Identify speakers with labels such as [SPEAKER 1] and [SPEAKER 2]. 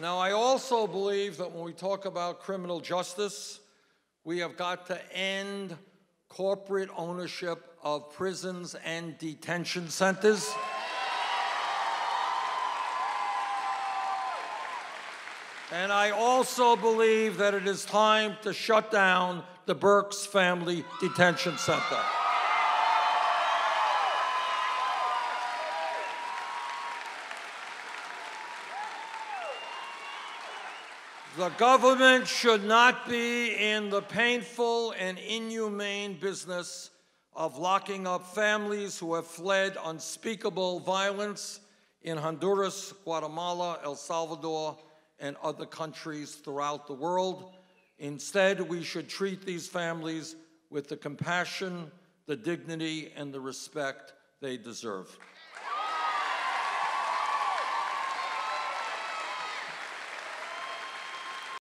[SPEAKER 1] Now, I also believe that when we talk about criminal justice, we have got to end corporate ownership of prisons and detention centers. And I also believe that it is time to shut down the Berks Family Detention Center. The government should not be in the painful and inhumane business of locking up families who have fled unspeakable violence in Honduras, Guatemala, El Salvador, and other countries throughout the world. Instead, we should treat these families with the compassion, the dignity, and the respect they deserve.